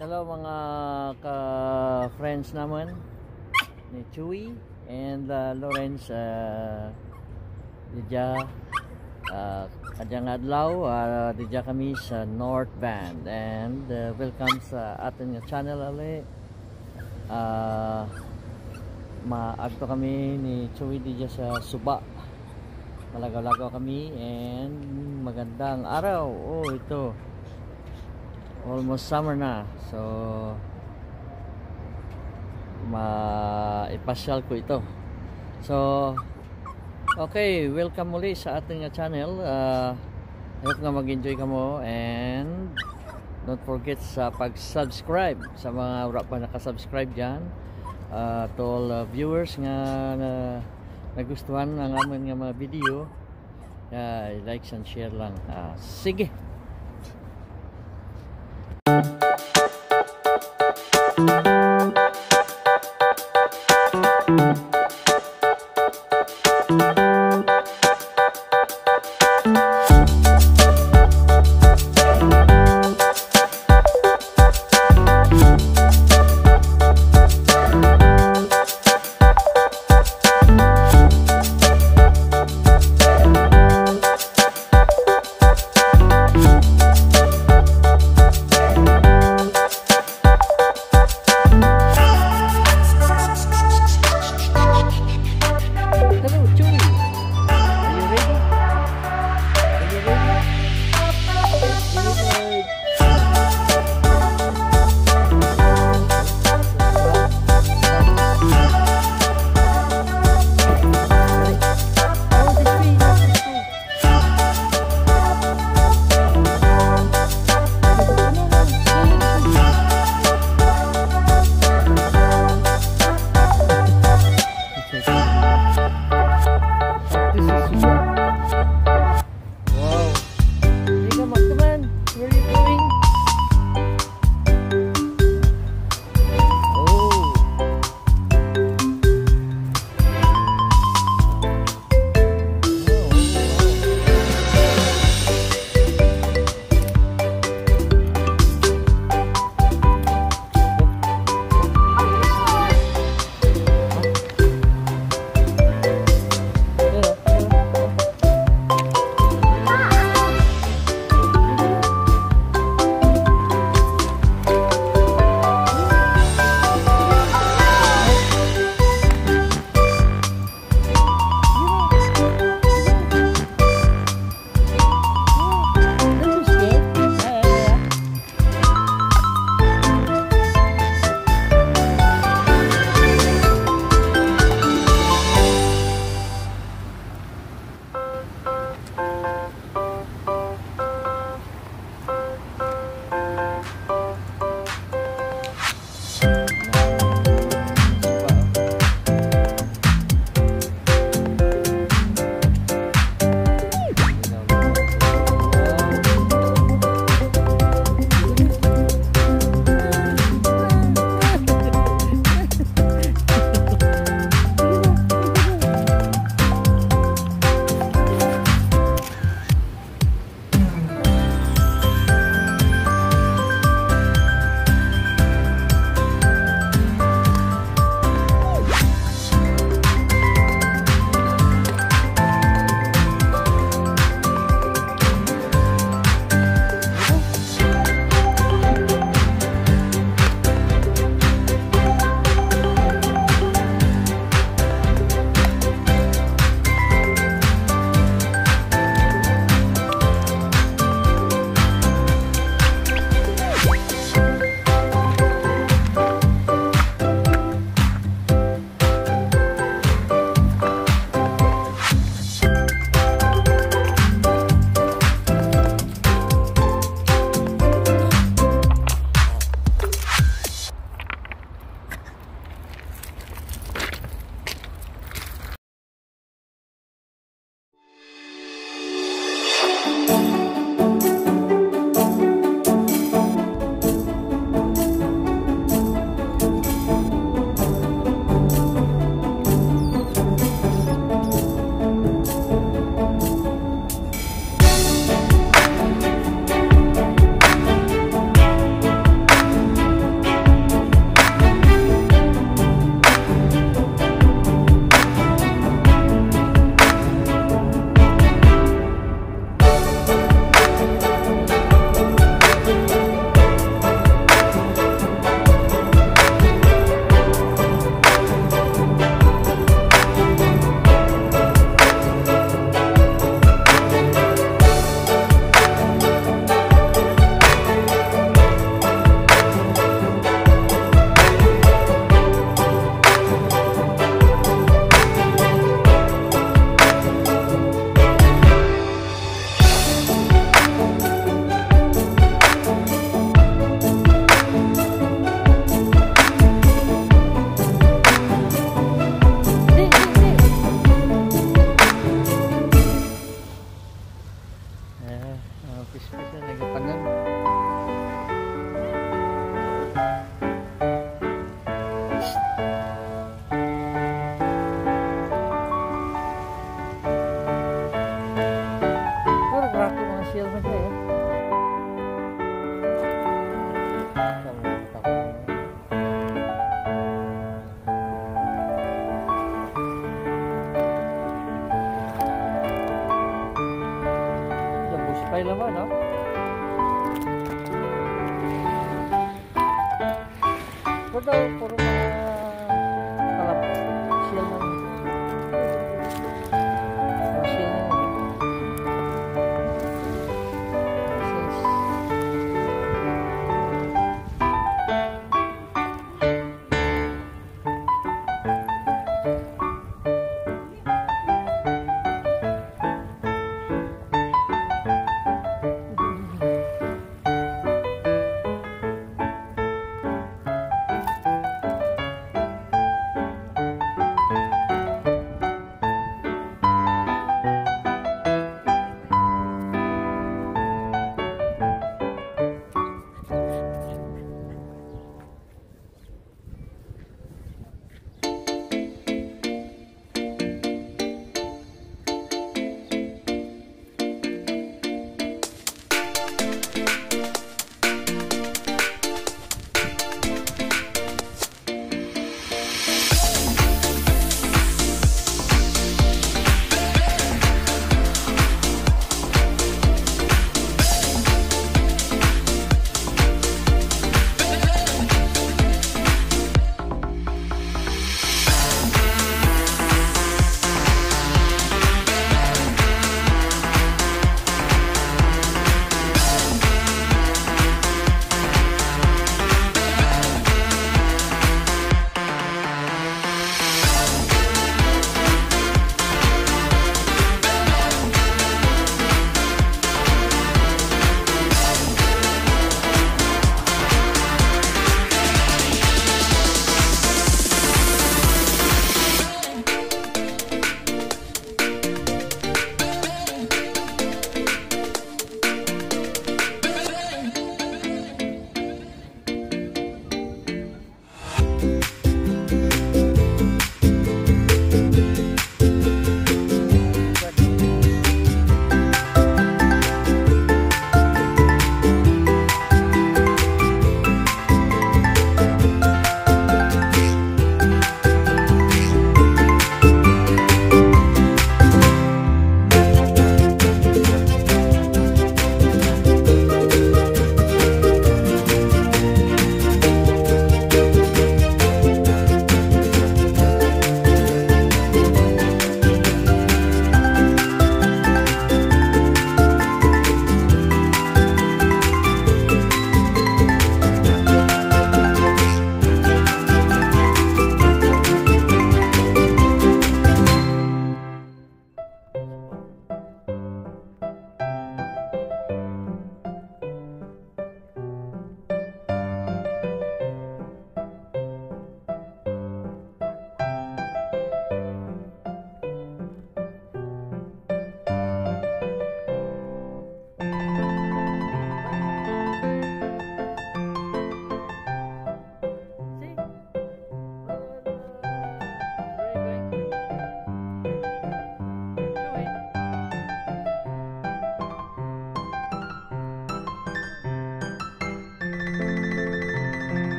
Hello mga ka-friends naman. Ni Chewy and uh, Lawrence uh, Didya uh, Kadyang Adlaw uh, Didya kami sa North Band. And uh, welcome sa ating channel ali uh, maagto kami ni Chewy Didya sa Suba. Malagaw-lagaw kami and magandang araw. Oh ito almost summer na so maipasyal ko ito. So okay welcome muli sa ating channel. Uh, hope nga mag-enjoy ka mo and don't forget sa pag-subscribe sa mga wala pa nakasubscribe dyan. Uh, to all uh, viewers nga na, nagustuhan ang amin nga mga video uh, like and share lang. Uh, sige